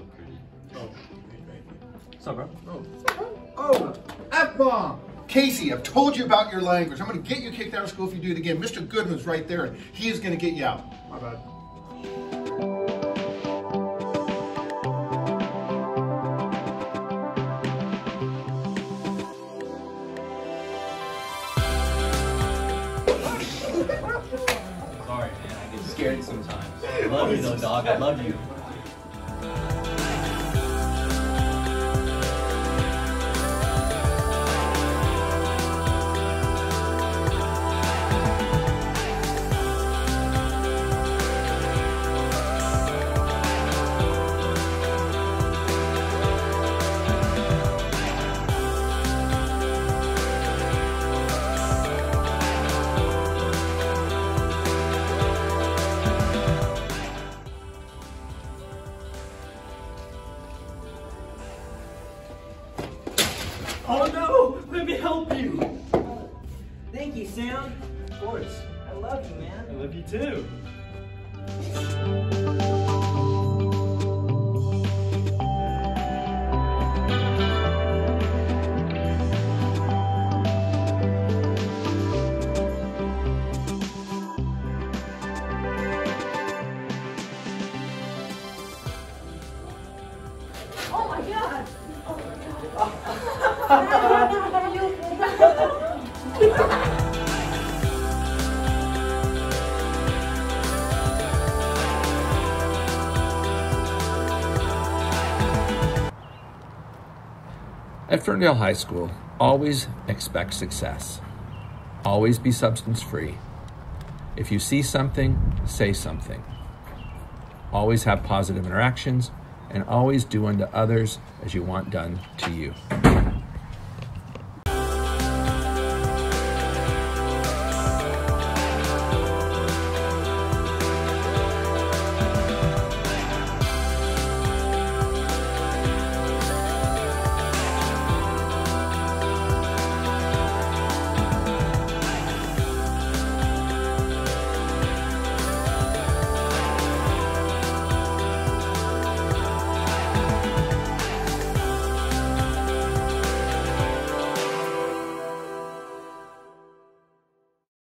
You're so pretty. Oh, What's up, bro? oh, F-bomb! Casey, I've told you about your language. I'm gonna get you kicked out of school if you do it again. Mr. Goodman's right there, and he is gonna get you out. My bad. Sorry, man. I get scared sometimes. I love you, though, dog. I love you. Oh no! Let me help you. Thank you, Sam. Of course. I love you, man. I love you too. Oh my god! Are you okay? At Ferndale High School, always expect success. Always be substance free. If you see something, say something. Always have positive interactions and always do unto others as you want done to you.